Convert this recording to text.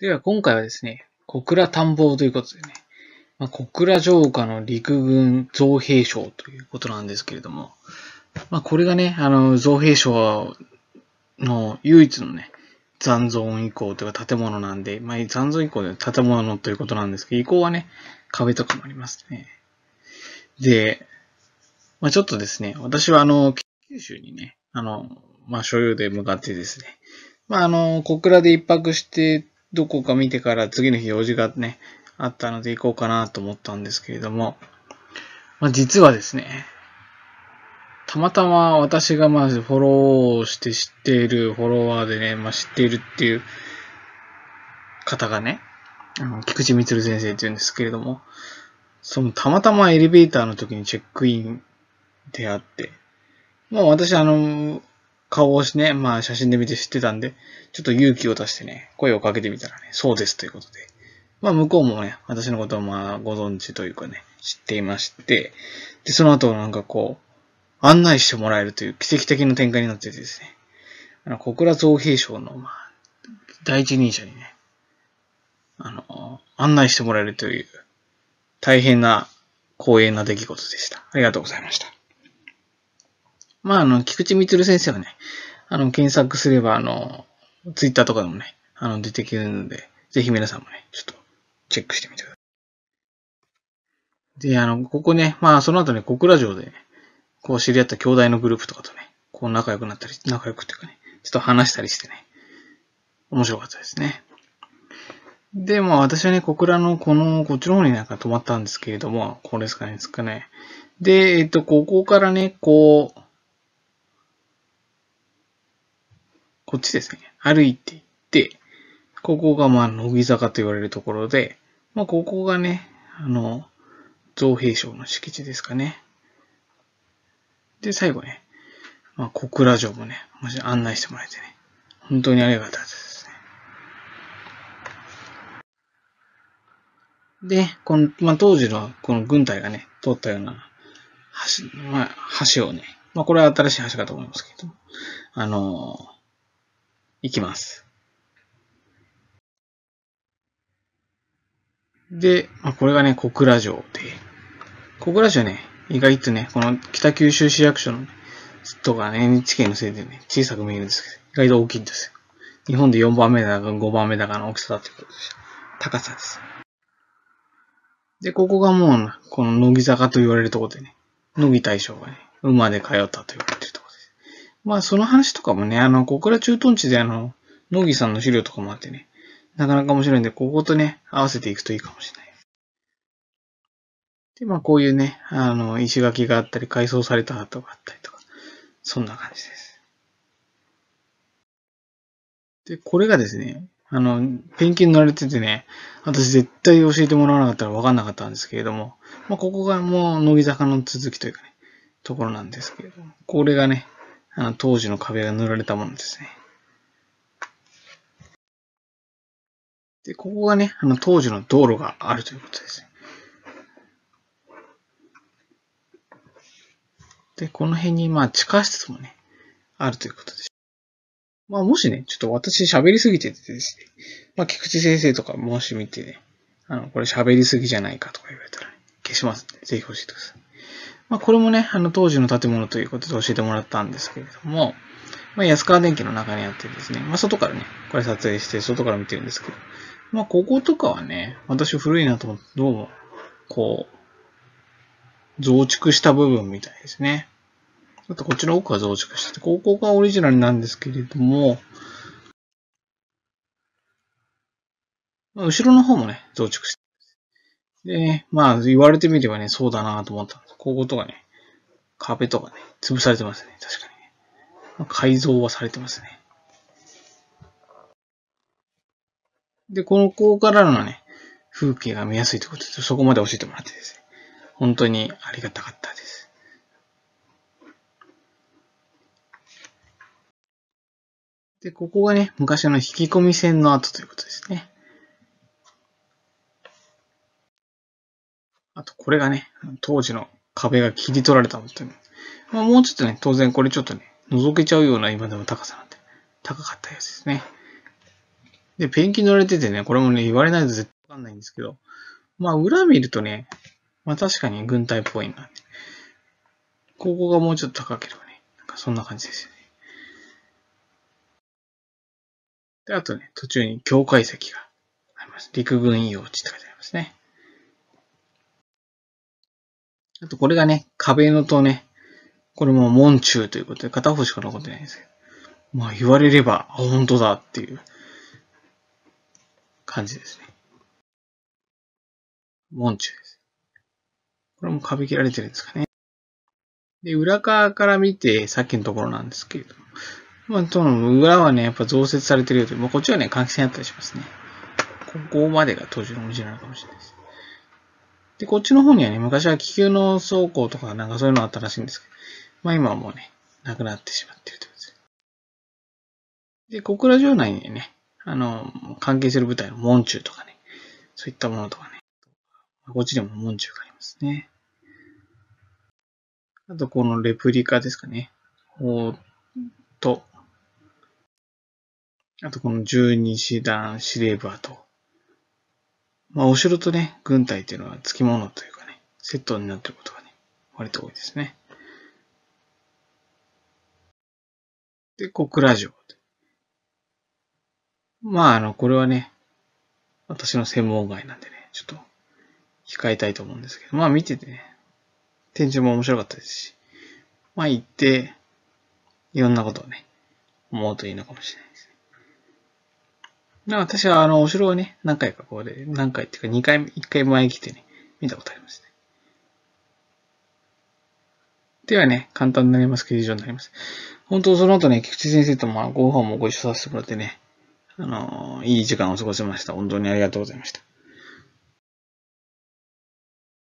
では今回はですね、小倉探訪ということでね、まあ、小倉城下の陸軍造兵廠ということなんですけれども、まあ、これがね、あの、造兵廠の唯一のね、残存遺構というか建物なんで、まあ、残存遺構で建物ということなんですけど、遺構はね、壁とかもありますね。で、まあ、ちょっとですね、私はあの、九州にね、あの、まあ、所有で向かってですね、まあ、あの、小倉で一泊して、どこか見てから次の日用事がね、あったので行こうかなと思ったんですけれども、まあ、実はですね、たまたま私がまずフォローして知っているフォロワーでね、まあ、知っているっていう方がね、あの菊池光先生って言うんですけれども、そのたまたまエレベーターの時にチェックインであって、まあ私あの、顔をしね、まあ写真で見て知ってたんで、ちょっと勇気を出してね、声をかけてみたらね、そうですということで。まあ向こうもね、私のことをまあご存知というかね、知っていまして、で、その後なんかこう、案内してもらえるという奇跡的な展開になっててですね、あの、小倉造兵省の、まあ、第一人者にね、あの、案内してもらえるという、大変な光栄な出来事でした。ありがとうございました。まあ、あの、菊池光先生はね、あの、検索すれば、あの、ツイッターとかでもね、あの、出てくるので、ぜひ皆さんもね、ちょっと、チェックしてみてください。で、あの、ここね、まあ、その後ね、小倉城でね、こう知り合った兄弟のグループとかとね、こう仲良くなったり、仲良くっていうかね、ちょっと話したりしてね、面白かったですね。で、まあ私はね、小倉のこの、こっちの方になんか泊まったんですけれども、これですかね、ですかね。で、えっと、ここからね、こう、こっちですね。歩いていって、ここがまあ、乃木坂と言われるところで、まあ、ここがね、あの、造兵省の敷地ですかね。で、最後ね、まあ、小倉城もね、もし案内してもらえてね、本当にありがたかったですね。で、この、まあ、当時のこの軍隊がね、通ったような橋、まあ、橋をね、まあ、これは新しい橋かと思いますけど、あのー行きます。で、まあ、これがね、小倉城で、小倉城ね、意外とね、この北九州市役所の、ね、とかね、NHK のせいでね、小さく見えるんですけど、意外と大きいんですよ。日本で4番目だか5番目だかの大きさだということでした。高さです。で、ここがもう、この乃木坂と言われるところでね、乃木大将がね、馬で通ったと言われてまあ、その話とかもね、あの、小倉駐屯地であの、野木さんの資料とかもあってね、なかなか面白いんで、こことね、合わせていくといいかもしれない。で、まあ、こういうね、あの、石垣があったり、改装された跡があったりとか、そんな感じです。で、これがですね、あの、ペンキに塗られててね、私絶対教えてもらわなかったら分かんなかったんですけれども、まあ、ここがもう乃木坂の続きというかね、ところなんですけれども、これがね、あの、当時の壁が塗られたものですね。で、ここがね、あの、当時の道路があるということです。で、この辺に、まあ、地下室もね、あるということです。まあ、もしね、ちょっと私喋りすぎててですね、まあ、菊池先生とかもし見てね、あの、これ喋りすぎじゃないかとか言われたら、ね、消しますんで、ぜひ教えてください。まあ、これもね、あの、当時の建物ということで教えてもらったんですけれども、まあ、安川電機の中にあってですね、まあ、外からね、これ撮影して外から見てるんですけど、まあ、こことかはね、私古いなと思って、どうも、こう、増築した部分みたいですね。ちょっとこっちの奥は増築してて、ここがオリジナルなんですけれども、まあ、後ろの方もね、増築してで、まあ言われてみればね、そうだなと思ったんです。こことかね、壁とかね、潰されてますね。確かにね。まあ、改造はされてますね。で、このここからのね、風景が見やすいということで、そこまで教えてもらってですね。本当にありがたかったです。で、ここがね、昔の引き込み線の跡ということですね。あと、これがね、当時の壁が切り取られたのって、まあ、もうちょっとね、当然これちょっとね、覗けちゃうような今でも高さなんで、高かったやつですね。で、ペンキ塗られててね、これもね、言われないと絶対わかんないんですけど、まあ、裏見るとね、まあ確かに軍隊っぽいな。ここがもうちょっと高ければね、なんかそんな感じですよね。で、あとね、途中に境界石があります。陸軍用地って書いてありますね。あとこれがね、壁のとね、これも門中ということで片方しか残ってないんですけど。まあ言われれば、あ、本当だっていう感じですね。門中です。これも壁切られてるんですかね。で、裏側から見て、さっきのところなんですけれども。まあ、その裏はね、やっぱ増設されてるよう、まあ、こっちはね、換気扇あったりしますね。ここまでが当時のオリジナルかもしれないです。で、こっちの方にはね、昔は気球の倉庫とかなんかそういうのあったらしいんですけど、まあ今はもうね、なくなってしまっているということです。で、小倉城内にね、あの、関係する部隊の門中とかね、そういったものとかね、こっちでも門中がありますね。あと、このレプリカですかね。おと、あとこの十二師団司令部跡。まあ、お城とね、軍隊っていうのは付き物というかね、セットになってることがね、割と多いですね。で、小倉城。まあ、あの、これはね、私の専門外なんでね、ちょっと控えたいと思うんですけど、まあ見ててね、展示も面白かったですし、まあ行って、いろんなことをね、思うといいのかもしれないですね。私はあの、お城をね、何回かこうで、何回っていうか2回、1回前来てね、見たことありますね。ではね、簡単になりますけど、以上になります。本当その後ね、菊池先生とまあご飯もご一緒させてもらってね、あの、いい時間を過ごせました。本当にありがとうございました。